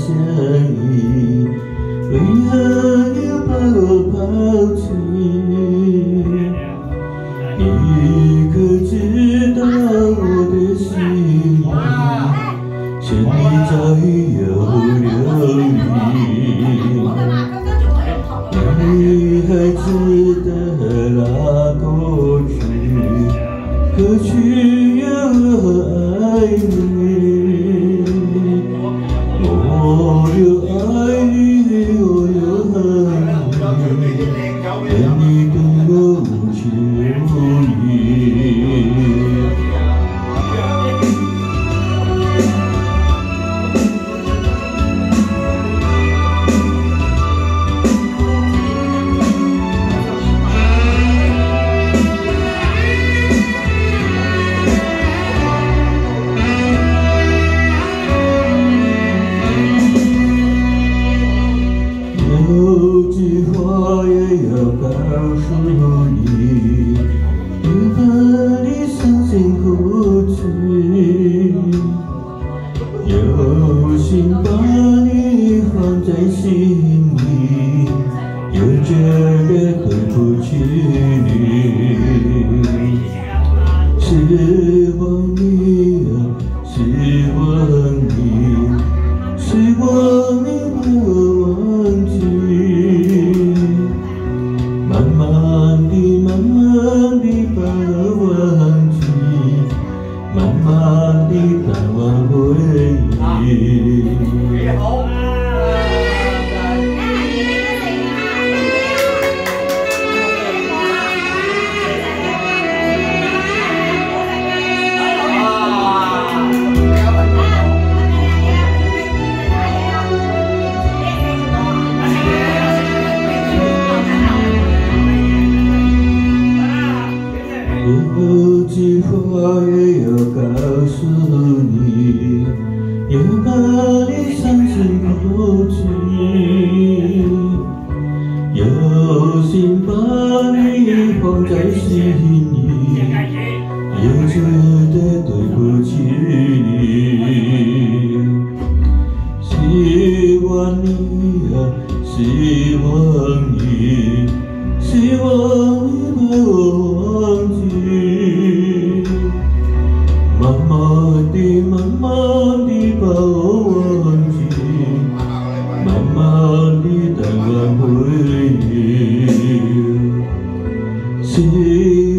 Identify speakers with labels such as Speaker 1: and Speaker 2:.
Speaker 1: 相依，为何要把我抛弃？一个知道我的心意，千里早已有流离。你还记得那过去？过去有我爱你，回忆。有句话也要告诉心里，又觉得对不起你。希望你。啊，希望你，希望希